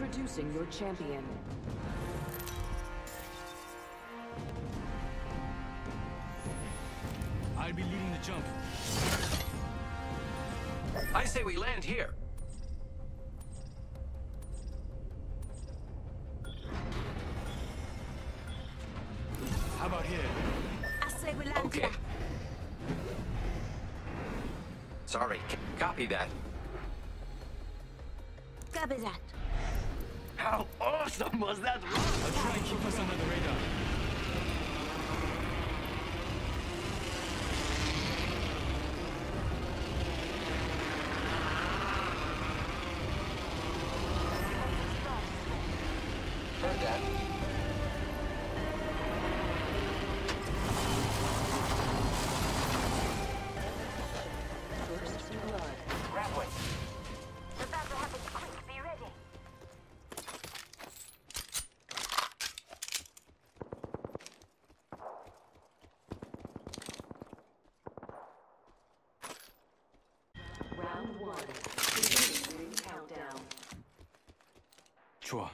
Introducing your champion. I'll be leading the jump. I say we land here. How about here? I say we land Okay. here. Sorry, c- copy that. Copy that. Awesome was that run? I'll try and keep us under the radar. Чего?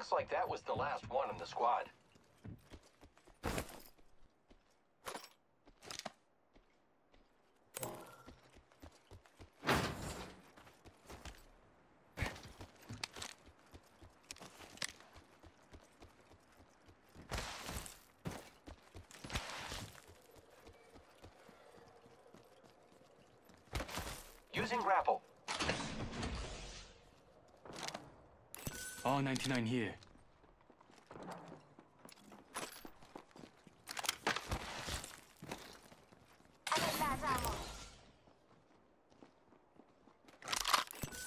Looks like that was the last one in the squad. Using grapple. R-99 here.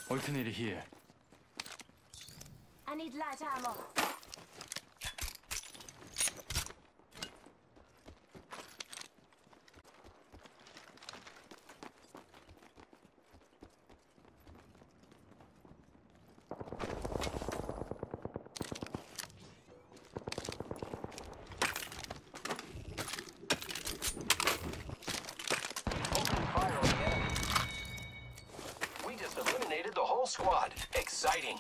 Alternator here. I need light ammo. Opening fire on the enemy. We just eliminated the whole squad. Exciting.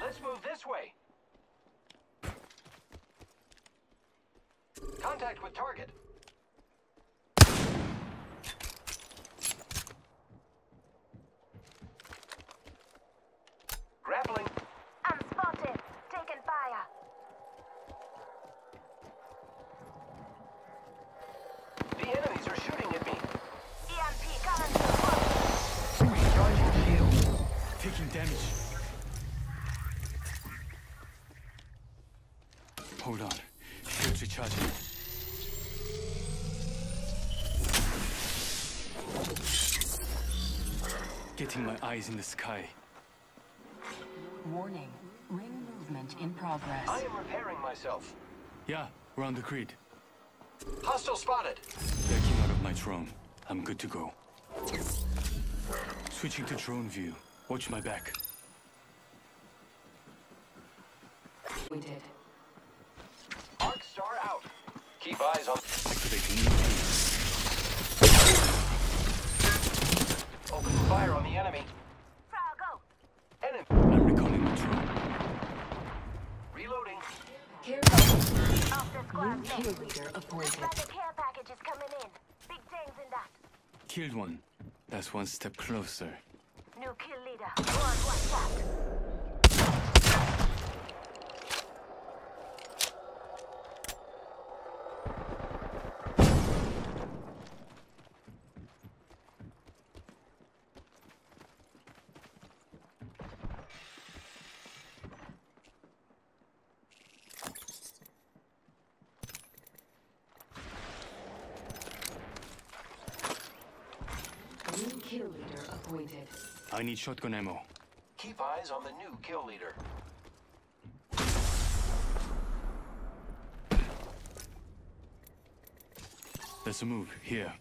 Let's move this way. Contact with target. Grappling. I'm spotted. Taking fire. The enemies are shooting at me. EMP coming through. Recharging shield. Taking damage. Hold on. Shields recharging. Getting my eyes in the sky. Warning. Ring movement in progress. I am repairing myself. Yeah, we're on the grid. Hostile spotted. Backing out of my drone. I'm good to go. Switching to drone view. Watch my back. We did. Arc star out. Keep eyes on. Activating EMP. Opening fire on the enemy. Frog Enemy. I'm recalling my drone. Reloading. Care Off the New squad kill list. leader appointed. Rapid care package is coming in. Big things in that. Killed one. That's one step closer. New kill leader. One, one, tapped. Kill leader appointed. I need shotgun ammo. Keep eyes on the new kill leader. There's a move here.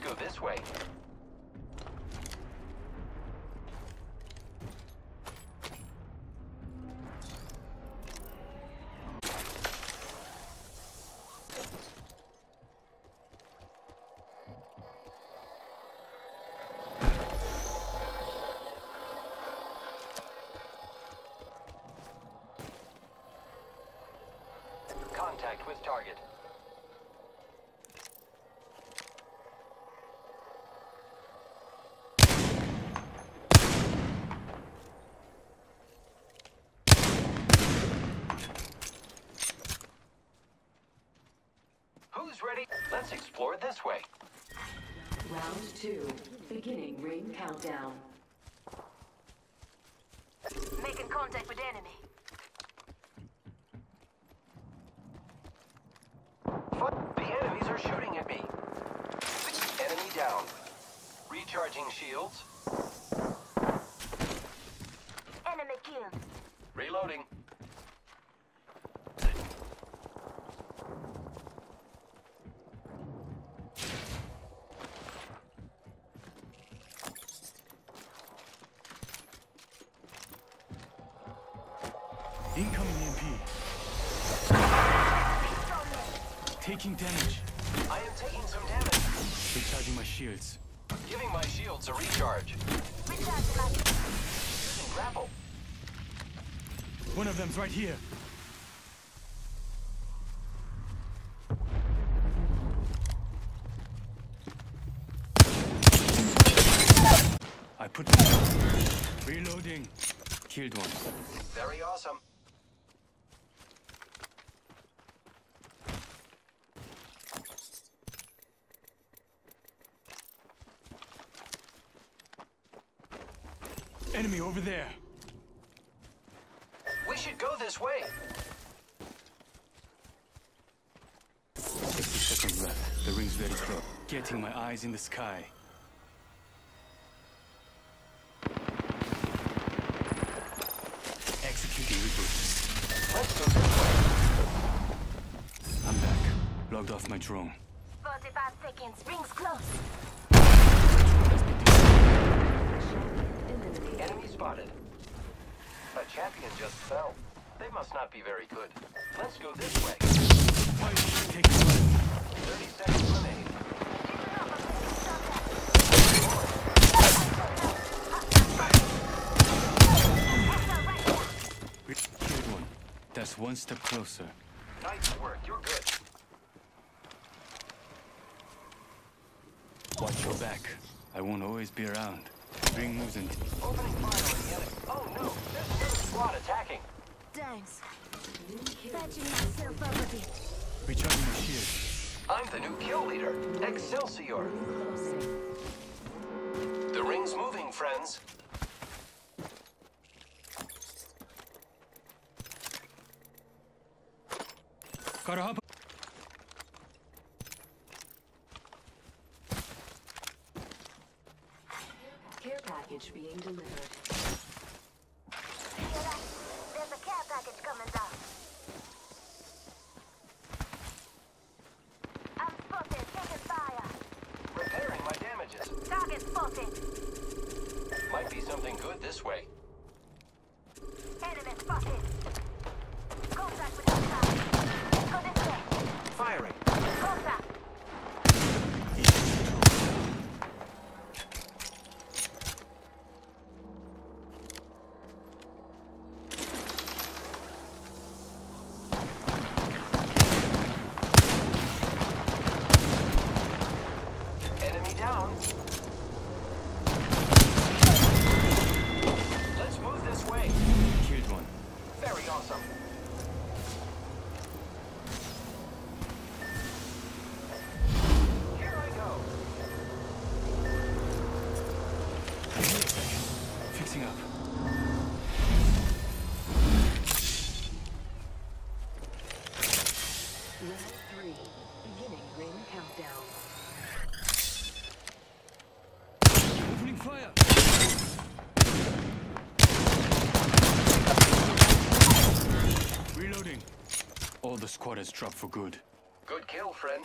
Let's go this way. Contact with target. Who's ready? Let's explore this way. Round two. Beginning ring countdown. Making contact with enemy. Fuck, the enemies are shooting at me. Enemy down. Recharging shields. Enemy killed. Reloading. Taking damage. I am taking some damage. Recharging my shields. Giving my shields a recharge. Recharge my Using grapple. One of them's right here. I put Reloading. Killed one. Very awesome. Enemy over there. We should go this way. 60 seconds left. The ring's very close. Getting my eyes in the sky. Executing reboot. Let's go this way. I'm back. Logged off my drone. 45 seconds. Rings close. Eliminated. Enemy spotted. Just fell. They must not be very good. Let's go this way. 30 seconds remain. Killed one. That's one step closer. Nice work. You're good. Watch your back. I won't always be around. Ring moves and Opening fire on the enemy. Oh no, there's another squad attacking. Thanks. Patching myself up a bit. recharging my shield. I'm the new kill leader, Excelsior. The ring's moving, friends. Gotta hop. Care package being delivered. Hear that? There's a care package coming down. I'm spotted. Taking fire. Repairing my damages. Target spotted. Might be something good this way. The squad for good. Good kill, friend.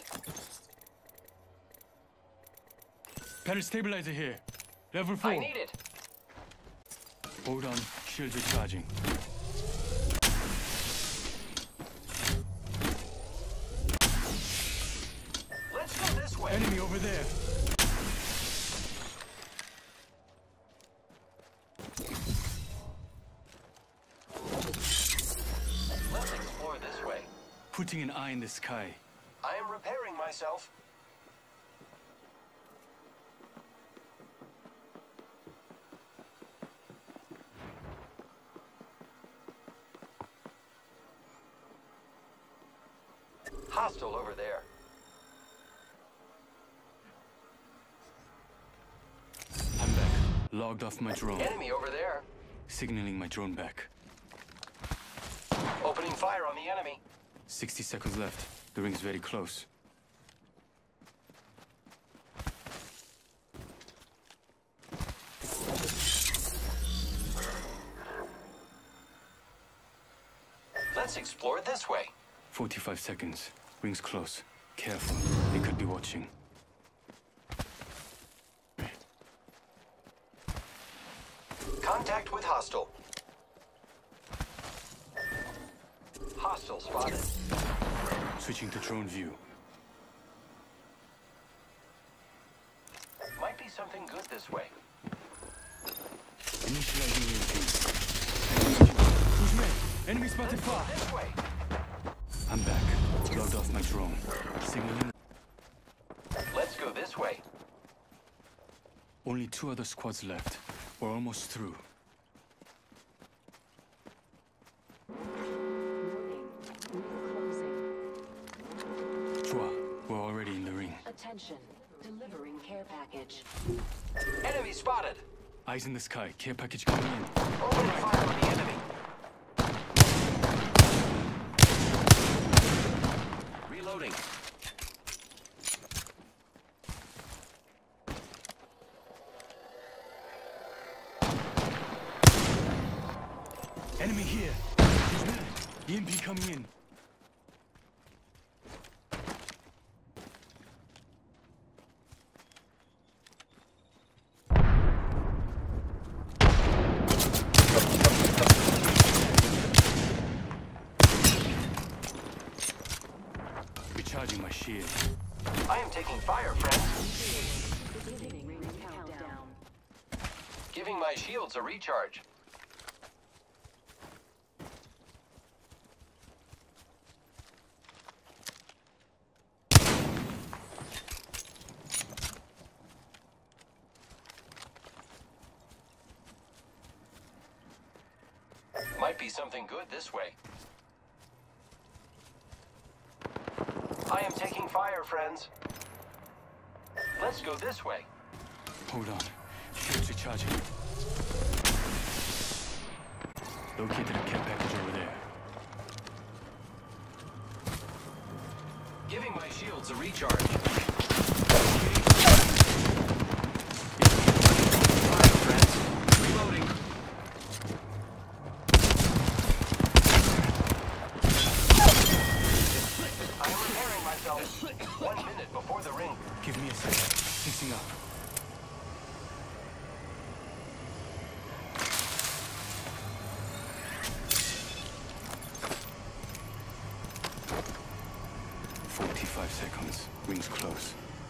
Palace stabilizer here. Level 4. I need it. Hold on. Shields recharging. An eye in the sky. I am repairing myself. Hostile over there. I'm back. Logged off my drone. Enemy over there. Signaling my drone back. Opening fire on the enemy. 60 seconds left. The ring's very close. Let's explore this way. 45 seconds. Ring's close. Careful. They could be watching. Contact with hostile. Hostile spotted. Switching to drone view. Might be something good this way. Initializing EMP. Who's red? Enemy spotted far. This way. I'm back. Logged off my drone. Signaling. Let's go this way. Only two other squads left. We're almost through. Eyes in the sky. Care package coming in. Opening fire on the enemy. Reloading. Enemy here. Who's red? EMP coming in. Recharging my shield. I am taking fire, friends. Beginning ring countdown. Giving my shields a recharge. Might be something good this way. I am taking fire, friends. Let's go this way. Hold on. Recharging. Located a care package over there. Giving my shields a recharge.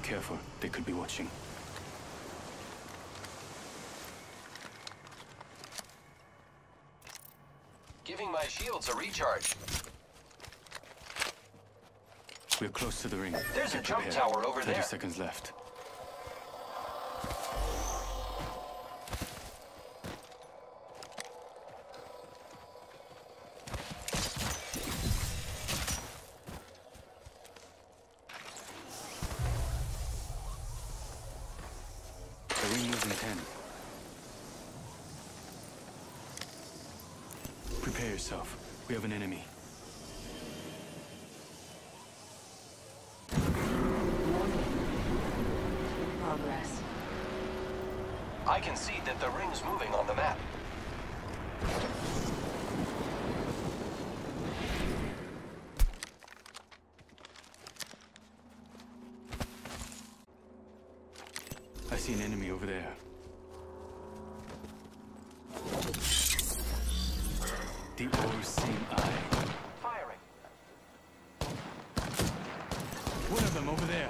Careful, they could be watching. Giving my shields a recharge. We're close to the ring. There's a jump tower over 30 there. seconds left. The ring moves in 10. Prepare yourself. We have an enemy. Progress. I can see that the ring's moving on the map. I see an enemy over there. The all-seeing eye. Firing. One of them over there.